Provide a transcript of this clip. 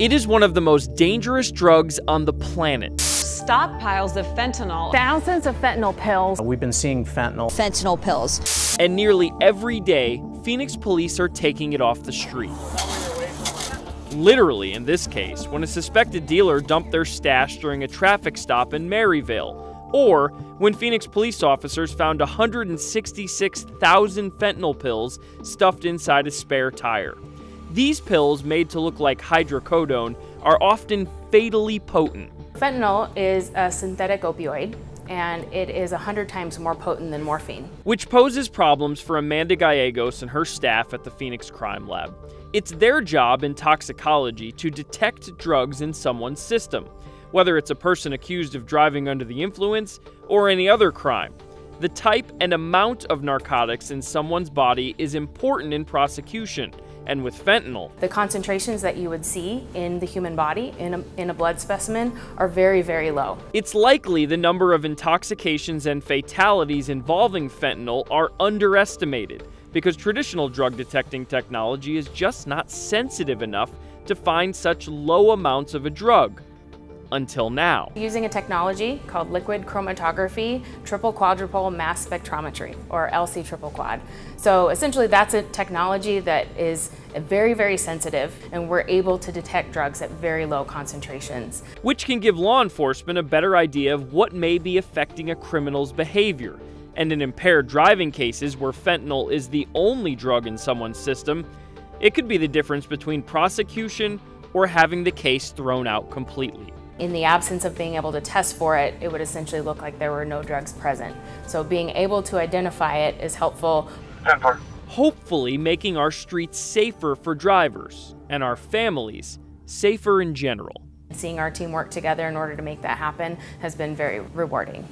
It is one of the most dangerous drugs on the planet. Stockpiles of fentanyl. Thousands of fentanyl pills. We've been seeing fentanyl. Fentanyl pills. And nearly every day, Phoenix police are taking it off the street. Literally, in this case, when a suspected dealer dumped their stash during a traffic stop in Maryvale, or when Phoenix police officers found 166,000 fentanyl pills stuffed inside a spare tire. These pills, made to look like hydrocodone, are often fatally potent. Fentanyl is a synthetic opioid and it is 100 times more potent than morphine. Which poses problems for Amanda Gallegos and her staff at the Phoenix Crime Lab. It's their job in toxicology to detect drugs in someone's system, whether it's a person accused of driving under the influence or any other crime. The type and amount of narcotics in someone's body is important in prosecution and with fentanyl. The concentrations that you would see in the human body in a, in a blood specimen are very, very low. It's likely the number of intoxications and fatalities involving fentanyl are underestimated because traditional drug detecting technology is just not sensitive enough to find such low amounts of a drug until now. Using a technology called liquid chromatography triple quadrupole mass spectrometry, or LC triple quad. So essentially that's a technology that is very, very sensitive and we're able to detect drugs at very low concentrations. Which can give law enforcement a better idea of what may be affecting a criminal's behavior. And in impaired driving cases where fentanyl is the only drug in someone's system, it could be the difference between prosecution or having the case thrown out completely in the absence of being able to test for it, it would essentially look like there were no drugs present. So being able to identify it is helpful. Hopefully making our streets safer for drivers and our families safer in general. Seeing our team work together in order to make that happen has been very rewarding.